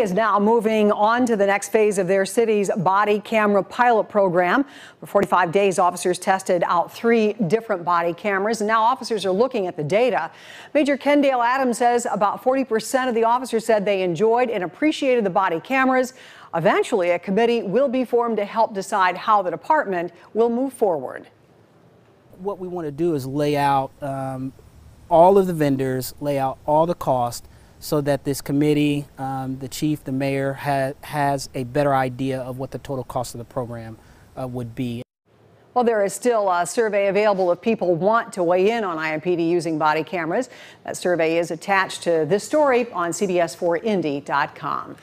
Is now moving on to the next phase of their city's body camera pilot program. For 45 days, officers tested out three different body cameras, and now officers are looking at the data. Major Kendale Adams says about 40% of the officers said they enjoyed and appreciated the body cameras. Eventually, a committee will be formed to help decide how the department will move forward. What we want to do is lay out um, all of the vendors, lay out all the costs so that this committee, um, the chief, the mayor, ha has a better idea of what the total cost of the program uh, would be. Well, there is still a survey available if people want to weigh in on IMPD using body cameras. That survey is attached to this story on CBS4Indy.com.